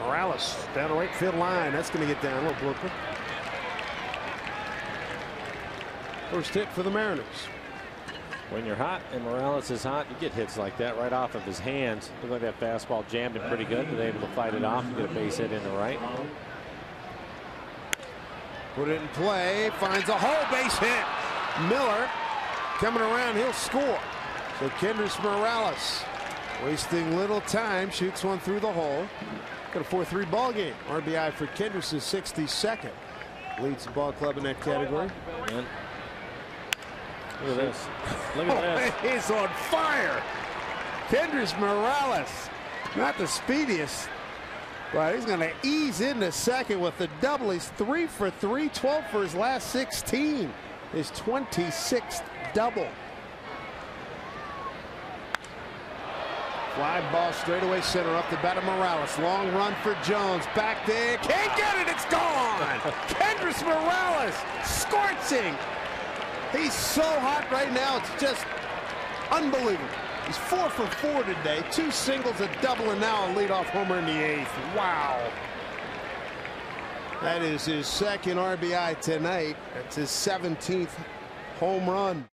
Morales down the right field line. That's going to get down a little blooper. First hit for the Mariners. When you're hot and Morales is hot, you get hits like that right off of his hands. Looked like that fastball jammed him pretty good, but able to fight it off and get a base hit in the right. Put it in play, finds a hole base hit. Miller coming around, he'll score. So Kendrys Morales wasting little time, shoots one through the hole. Got a 4-3 ball game. RBI for Kendrys is 62nd. Leads the ball club in that category. And look at this. Look at this. He's on fire. Kendrys Morales, not the speediest, but he's going to ease into second with the double. He's three for three, 12 for his last 16. His 26th double. Fly ball straightaway center up the bat of Morales. Long run for Jones. Back there. Can't get it. It's gone. Kendrys Morales scorching. He's so hot right now. It's just unbelievable. He's four for four today. Two singles, a double, and now a leadoff homer in the eighth. Wow. That is his second RBI tonight. That's his 17th home run.